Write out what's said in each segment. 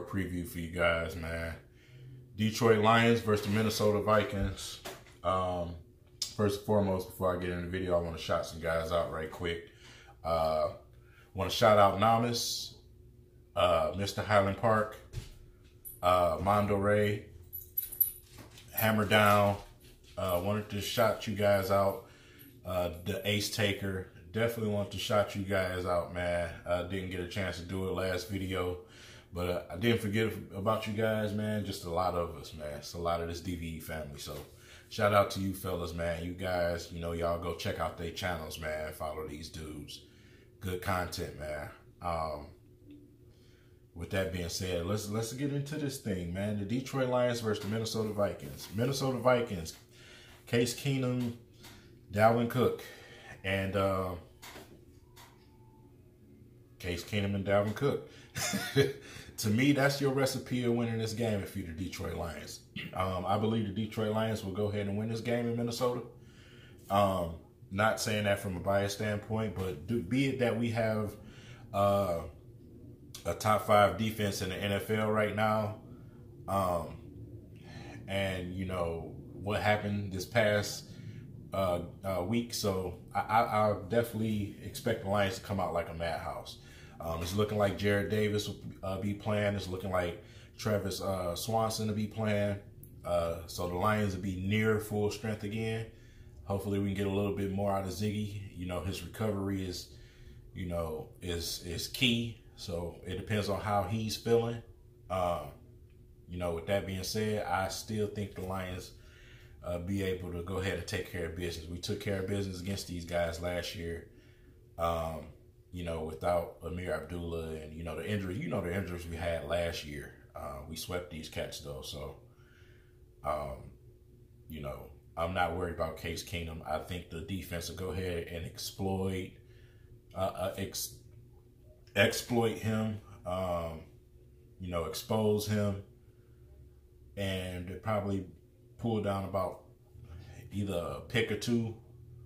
Week 4 preview for you guys, man. Detroit Lions versus the Minnesota Vikings. Um, first and foremost, before I get into the video, I want to shout some guys out right quick. Uh, want to shout out Namas, uh, Mr. Highland Park, uh, Mondo Ray, Hammer Down. Uh, wanted to shout you guys out. Uh, the Ace Taker. Definitely want to shout you guys out, man. I didn't get a chance to do it last video. But uh, I didn't forget about you guys, man. Just a lot of us, man. It's a lot of this DVE family. So shout out to you fellas, man. You guys, you know, y'all go check out their channels, man. Follow these dudes. Good content, man. Um, with that being said, let's let's get into this thing, man. The Detroit Lions versus the Minnesota Vikings. Minnesota Vikings, Case Keenum, Dalvin Cook, and uh, Case Keenum and Dalvin Cook. to me, that's your recipe of winning this game if you're the Detroit Lions. Um, I believe the Detroit Lions will go ahead and win this game in Minnesota. Um, not saying that from a bias standpoint, but do, be it that we have uh, a top five defense in the NFL right now, um, and you know what happened this past uh, uh, week, so I, I, I definitely expect the Lions to come out like a madhouse. Um, it's looking like Jarrad Davis will uh, be playing. It's looking like Travis uh, Swanson to be playing. Uh, so the Lions will be near full strength again. Hopefully we can get a little bit more out of Ziggy. You know, his recovery is, you know, is is key. So it depends on how he's feeling. Uh, you know, with that being said, I still think the Lions uh, be able to go ahead and take care of business. We took care of business against these guys last year. Um, you know, without Ameer Abdullah and, you know, the injuries, you know, the injuries we had last year. Uh, we swept these cats, though. So, um, you know, I'm not worried about Case Keenum. I think the defense will go ahead and exploit, uh, uh, ex- exploit him, um, you know, expose him, and probably pull down about either a pick or two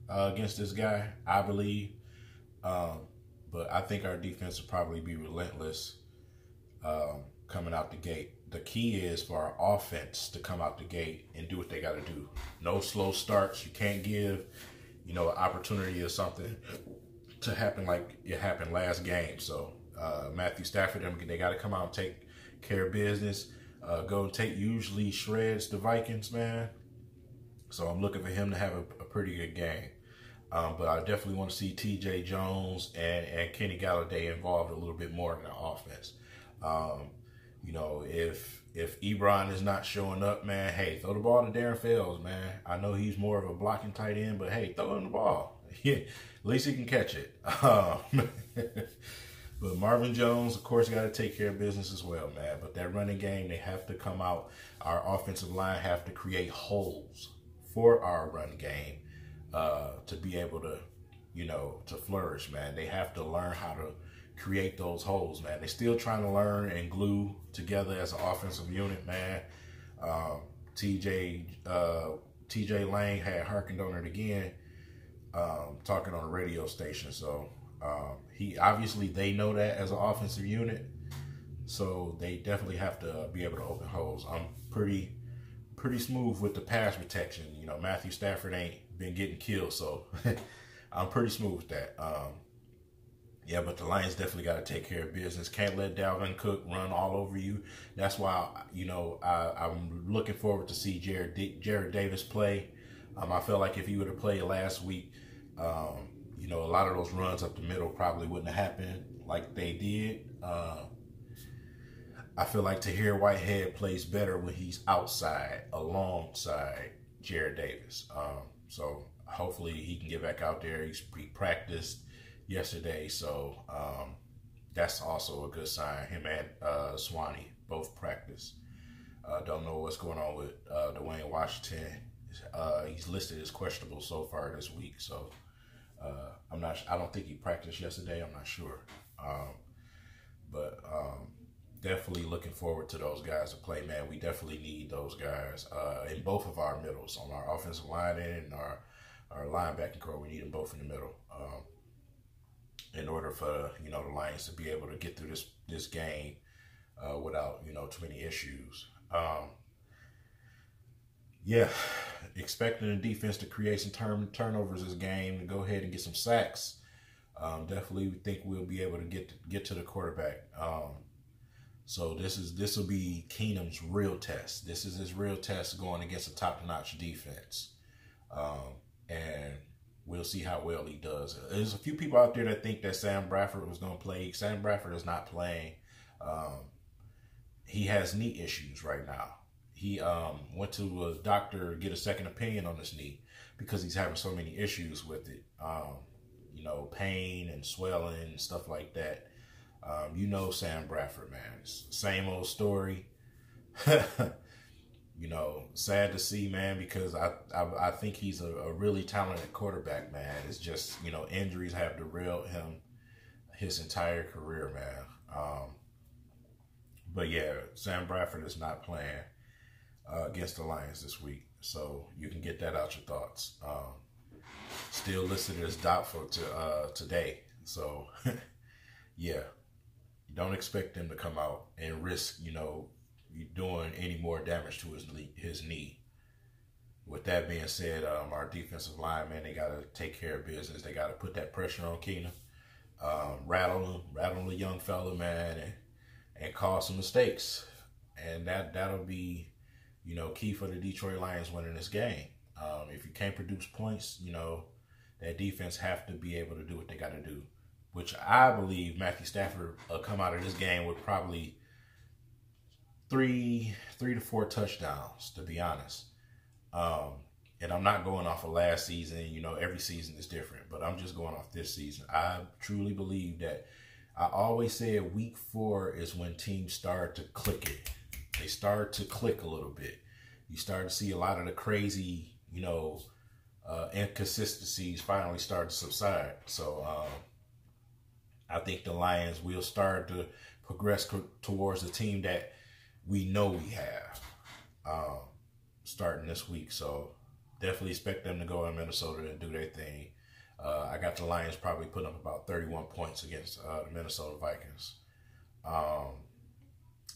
uh, against this guy, I believe. Um, but I think our defense will probably be relentless um, coming out the gate. The key is for our offense to come out the gate and do what they got to do. No slow starts. You can't give, you know, an opportunity or something to happen like it happened last game. So uh, Matthew Stafford, they got to come out and take care of business. Uh, Golden Tate usually shreds the Vikings, man. So I'm looking for him to have a, a pretty good game. Um, but I definitely want to see T.J. Jones and, and Kenny Golladay involved a little bit more in the offense. Um, you know, if if Ebron is not showing up, man, hey, throw the ball to Darren Fells, man. I know he's more of a blocking tight end, but hey, throw him the ball. Yeah, at least he can catch it. Um, but Marvin Jones, of course, got to take care of business as well, man. But that running game, they have to come out. Our offensive line have to create holes for our run game uh, to be able to, you know, to flourish, man. They have to learn how to create those holes, man. They're still trying to learn and glue together as an offensive unit, man. Um, TJ uh, TJ Lang had harkened on it again, um, talking on a radio station. So um, he obviously they know that as an offensive unit, so they definitely have to be able to open holes. I'm pretty pretty smooth with the pass protection. You know, Matthew Stafford ain't been getting killed, so I'm pretty smooth with that. Um, yeah, but the Lions definitely got to take care of business. Can't let Dalvin Cook run all over you. That's why you know I, am looking forward to see Jared D- Jarrad Davis play. Um, I felt like if he would have played last week, um, you know, a lot of those runs up the middle probably wouldn't have happened like they did. Uh, I feel like Tahir Whitehead plays better when he's outside alongside Jarrad Davis. Um, so hopefully he can get back out there. He's he practiced yesterday, so um, that's also a good sign. Him and uh, Swanee both practice. Uh, don't know what's going on with uh, Dwayne Washington. Uh, he's listed as questionable so far this week, so uh, I'm not. I don't think he practiced yesterday. I'm not sure, um, but um, definitely looking forward to those guys to play. Man, we definitely need those guys uh, in both of our middles on our offensive line and our our linebacking corps. We need them both in the middle. Um, in order for you know the Lions to be able to get through this this game uh, without you know too many issues. Um, yeah, expecting the defense to create some turn turnovers this game to go ahead and get some sacks. Um, definitely think we'll be able to get to, get to the quarterback. Um, so this is this will be Keenum's real test. This is his real test going against a top notch defense, um, and we'll see how well he does. There's a few people out there that think that Sam Bradford was going to play. Sam Bradford is not playing. Um, he has knee issues right now. He um, went to a doctor to get a second opinion on his knee because he's having so many issues with it. Um, you know, pain and swelling and stuff like that. Um, you know Sam Bradford, man. Same old story. you know, sad to see, man, because I I, I think he's a, a, really talented quarterback, man. It's just you know injuries have derailed him his entire career, man. Um, but yeah, Sam Bradford is not playing uh, against the Lions this week, so you can get that out your thoughts. Um, still listed as doubtful to uh, today, so yeah don't expect him to come out and risk, you know, doing any more damage to his his knee. With that being said, um, our defensive line, man, they got to take care of business. They got to put that pressure on Keenum, um, rattle him, rattle the young fella, man, and, and cause some mistakes. And that, that'll be, you know, key for the Detroit Lions winning this game. Um, if you can't produce points, you know, that defense have to be able to do what they got to do which I believe Matthew Stafford come out of this game with probably three three to four touchdowns, to be honest. Um, and I'm not going off of last season. You know, every season is different, but I'm just going off this season. I truly believe that I always say week four is when teams start to click it. They start to click a little bit. You start to see a lot of the crazy, you know, uh, inconsistencies finally start to subside. So, um, I think the Lions will start to progress co- towards the team that we know we have um, starting this week. So definitely expect them to go in Minnesota and do their thing. Uh, I got the Lions probably putting up about 31 points against uh, the Minnesota Vikings. Um,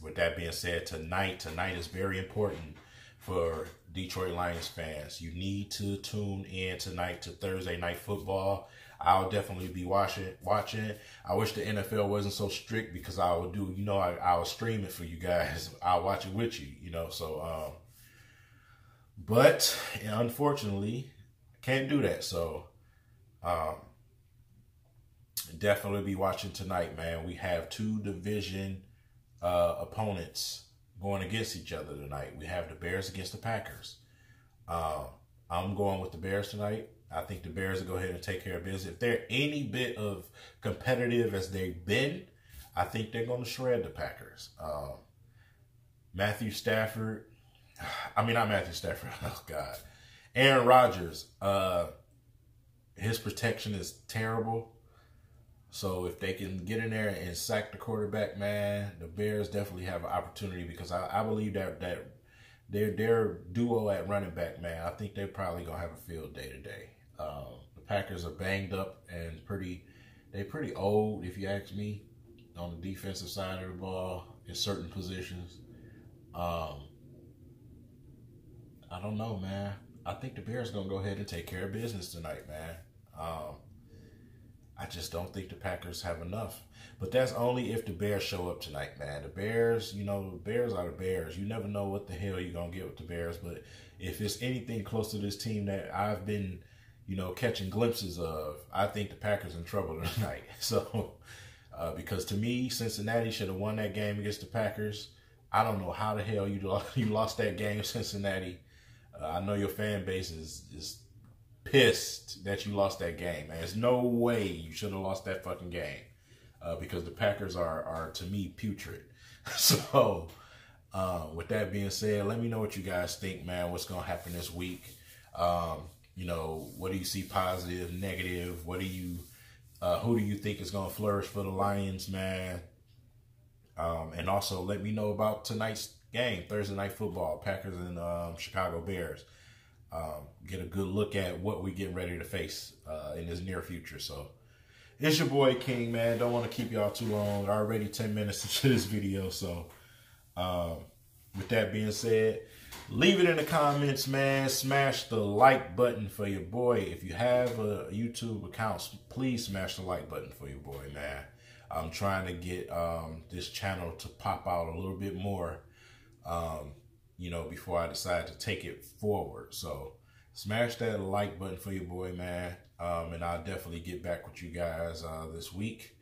with that being said, tonight, tonight is very important for Detroit Lions fans. You need to tune in tonight to Thursday night football. I'll definitely be watching. Watching. I wish the NFL wasn't so strict because I would do. You know, I I will stream it for you guys. I'll watch it with you. You know, so um. But unfortunately, I can't do that. So, um, definitely be watching tonight, man. We have two division uh, opponents going against each other tonight. We have the Bears against the Packers. Uh, I'm going with the Bears tonight. I think the Bears will go ahead and take care of business. If they're any bit of competitive as they've been, I think they're going to shred the Packers. Um, Matthew Stafford, I mean, not Matthew Stafford, oh God. Aaron Rodgers, uh, his protection is terrible. So if they can get in there and sack the quarterback, man, the Bears definitely have an opportunity because I, I believe that that their their duo at running back, man, I think they're probably gonna have a field day today. Um, the Packers are banged up and pretty, they're pretty old, if you ask me, on the defensive side of the ball in certain positions. Um, I don't know, man. I think the Bears gonna go ahead and take care of business tonight, man. Um, I just don't think the Packers have enough. But that's only if the Bears show up tonight, man. The Bears, you know, the Bears are the Bears. You never know what the hell you're gonna get with the Bears. But if it's anything close to this team that I've been you know, catching glimpses of, I think the Packers in trouble tonight. So, uh, because to me, Cincinnati should have won that game against the Packers. I don't know how the hell you lost, you lost that game, Cincinnati. Uh, I know your fan base is is pissed that you lost that game. There's no way you should have lost that fucking game uh, because the Packers are are to me putrid. so, uh, with that being said, let me know what you guys think, man. What's gonna happen this week? Um, you know, what do you see positive, negative? What do you, uh, who do you think is going to flourish for the Lions, man? Um, and also let me know about tonight's game, Thursday night football, Packers and um, Chicago Bears. Um, get a good look at what we're getting ready to face uh, in this near future. So it's your boy King, man. Don't want to keep y'all too long. Already 10 minutes into this video. So, um, with that being said, leave it in the comments, man. Smash the like button for your boy. If you have a YouTube account, please smash the like button for your boy, man. I'm trying to get um, this channel to pop out a little bit more, um, you know, before I decide to take it forward. So smash that like button for your boy, man. Um, and I'll definitely get back with you guys uh, this week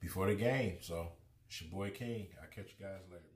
before the game. So it's your boy King. I'll catch you guys later.